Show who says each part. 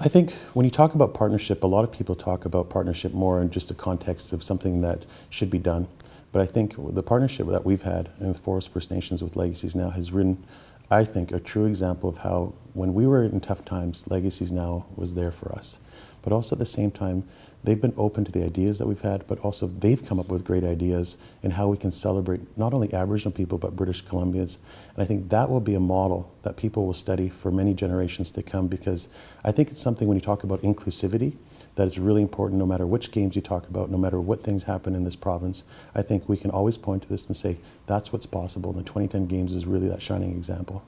Speaker 1: I think when you talk about partnership, a lot of people talk about partnership more in just the context of something that should be done. But I think the partnership that we've had in the Four Host First Nations with Legacies Now has written, I think, a true example of how when we were in tough times, Legacies Now was there for us. But also at the same time, they've been open to the ideas that we've had, but also they've come up with great ideas in how we can celebrate not only Aboriginal people, but British Columbians. And I think that will be a model that people will study for many generations to come because I think it's something when you talk about inclusivity, that is really important no matter which games you talk about, no matter what things happen in this province. I think we can always point to this and say, that's what's possible. And the 2010 Games is really that shining example.